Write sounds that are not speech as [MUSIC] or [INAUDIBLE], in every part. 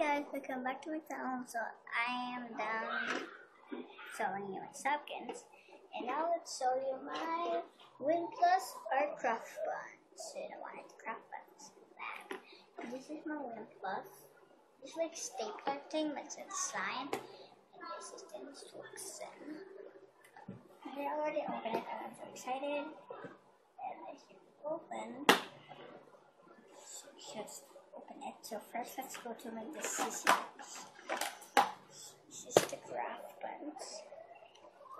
guys, welcome back to my channel. So I am done showing you my Shopkins. And now let's show you my Windplus or craft punch. You know what? Craft punch. Back. This is my Windplus. It's like stapler thing that's sign. And this is the instruction. I already opened it and I'm so excited. And I should open. Just open it. So first let's go to make the scissors. This is the craft punch.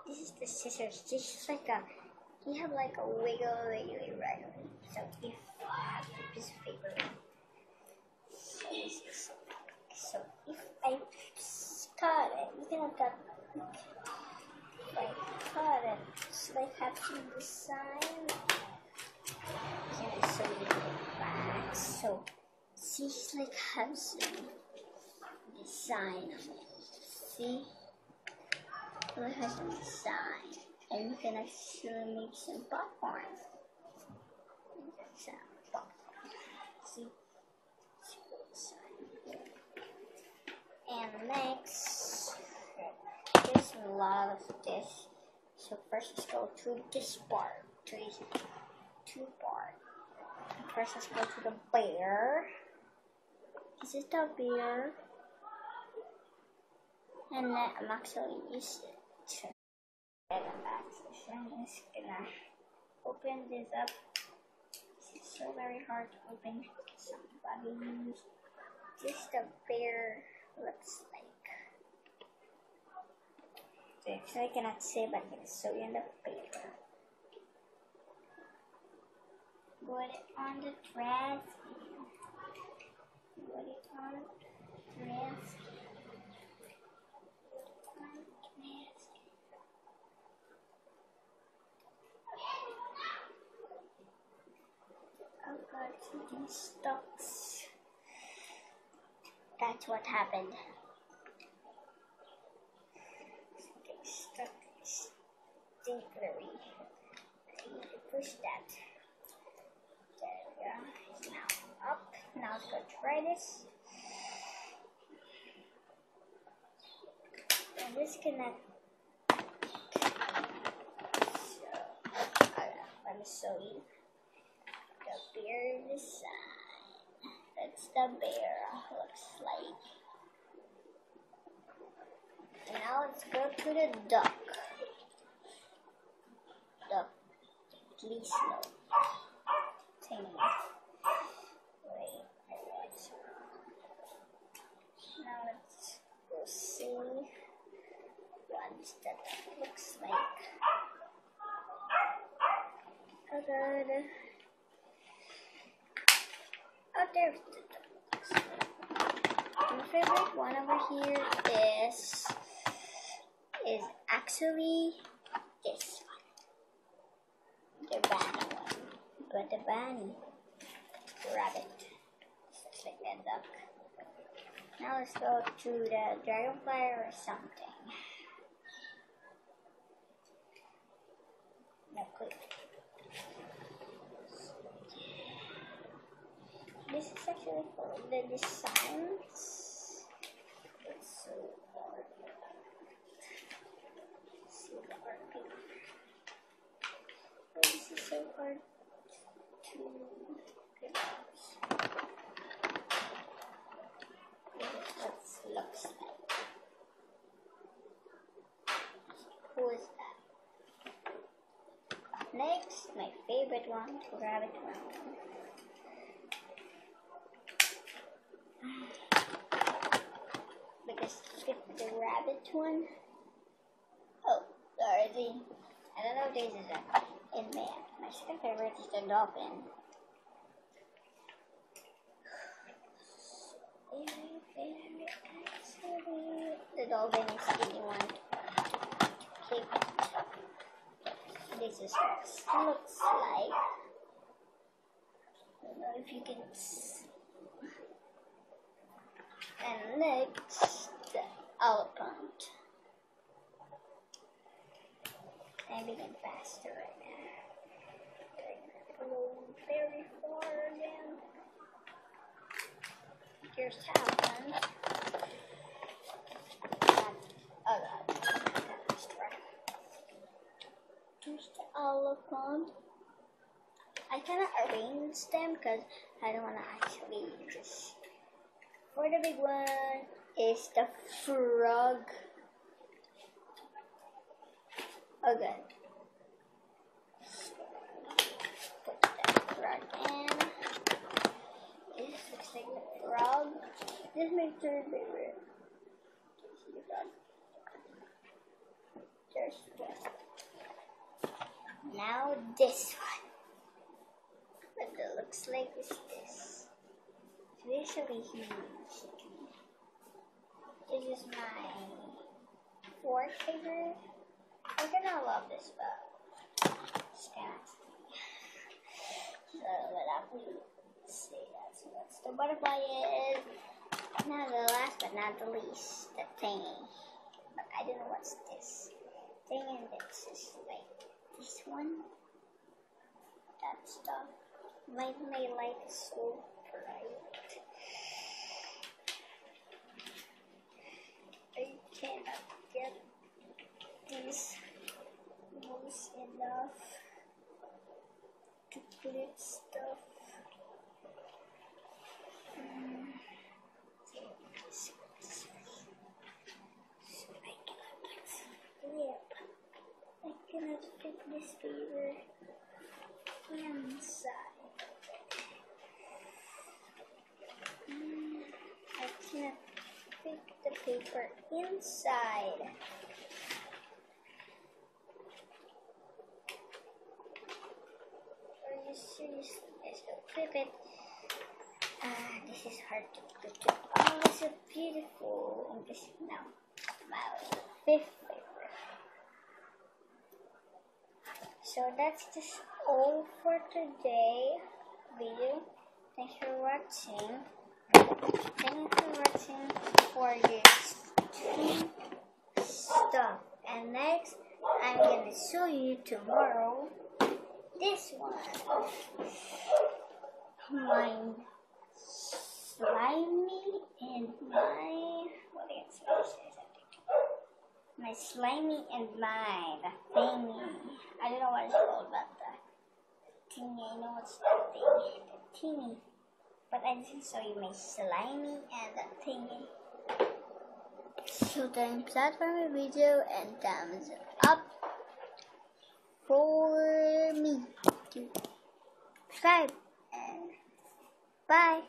This is the scissors. This is like a, you have like a wiggle wiggly right So if I have a piece of paper, so so if I cut it, you can cut, if I cut it, so I have to decide. you the back? So she's like some design on it. See? Has some design. And you can actually make some popcorn. Some popcorn. See? And next, there's a lot of this. So first let's go to this part. To two part. First let's go to the bear. This is the beer. And then I'm actually get back. So I'm just gonna open this up. Is so very hard to open. Somebody this the bear looks like. So actually I cannot say but I can show you in the paper. Put it on the dress something stuck. That's what happened. Something stuck stinklery. I need to push that. There we go. Now up. Now let's go try this. And disconnect. So, show you the bear design. That's the bear looks like. Now let's go to the duck. Duck. Please no. Tiny. Now let's go see that looks like. Oh good. Oh there's the My favorite one over here is is actually this one. The bunny one. But the bunny rabbit. Looks like a duck. Now let's go to the dragonfly or something. No clue. This is actually for the designs. It's so hard. See the art paper. This is so hard to get looks like. Who is that? Next, my favorite one, rabbit one. Because the rabbit one. Oh, sorry. I don't know if this is a in there. My second favorite is the dolphin. [SIGHS] The dolphin is skinny one. Is looks like. I don't know if you can see. And next, the elephant. I'm getting faster right now. Very far again. Here's elephant. I cannot arrange them because I don't want to actually just. For the big one is the frog. Okay. Put that frog in. This looks like a frog. This makes it bigger. There's one. Now this one. What it looks like is this. It's really huge. This is my fourth favorite. I'm gonna love this. Just gonna so without me say that's what the butterfly is. Not the last but not the least, the thingy. But I don't know what's this. Thing and this is like this one. That stuff. My my is so bright. I cannot get this moves enough to put stuff. Mm. So I cannot flip. I fit this paper inside. Mm, I cannot fit the paper inside. Are you serious? Let's go flip it. Ah, this is hard to put. Oh, it's so beautiful. And this now my fifth favorite. So that's just all for today video. Thanks for watching. Thanks for watching for this two stuff. And next, I'm gonna show you tomorrow this one. Mine slimy and my what do you say? My slimy and mine thingy. I don't know what it's called, but the thingy. I know what's the thing, the thingy. But I didn't show you my slimy and the thingy. So for my video and thumbs up for me subscribe and bye.